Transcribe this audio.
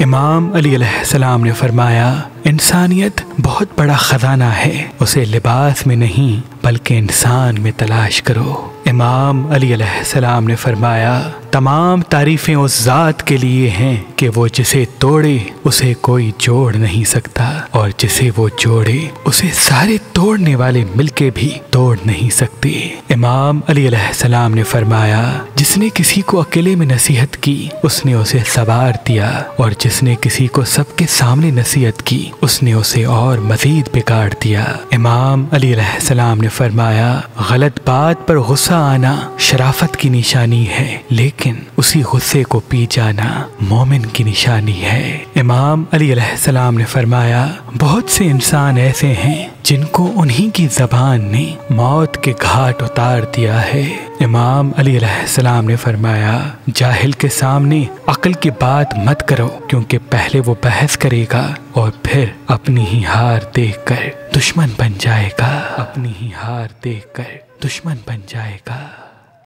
امام علی علیہ السلام نے فرمایا، انسانیت بہت بڑا خزانہ ہے، اسے لباس میں نہیں، بلکہ انسان میں تلاش کرو۔ امام علی علیہ السلام نے فرمایا تمام تعریفیں اس ذات کے لیے ہیں کہ وہ جسے توڑے اسے کوئی جوڑ نہیں سکتا اور جسے وہ جوڑے اسے سارے توڑنے والے مل کے بھی توڑ نہیں سکتے۔ امام علی علیہ السلام نے فرمایا، جس نے کسی کو اکیلے میں نصیحت کی، اس نے اسے سوار دیا اور جس نے کسی کو سب کے سامنے نصیحت کی، اس نے اسے اور مزید بگاڑ دیا۔ امام علی علیہ السلام نے فرمایا، غلط بات پر غصہ آنا شرافت کی نشانی ہے، لیکن اسی غصے کو پی جانا مومن کی نشانی ہے۔ امام علی علیہ السلام نے فرمایا، بہت سے انسان ایسے ہیں جن کو انہی کی زبان نے موت کے گھاٹ اتار دیا ہے۔ امام علی علیہ السلام نے فرمایا، جاہل کے سامنے عقل کی بات مت کرو، کیونکہ پہلے وہ بحث کرے گا اور پھر اپنی ہی ہار دیکھ کر دشمن بن جائے گا۔ اپنی ہی ہار دیکھ کر دشمن بن جائے گا۔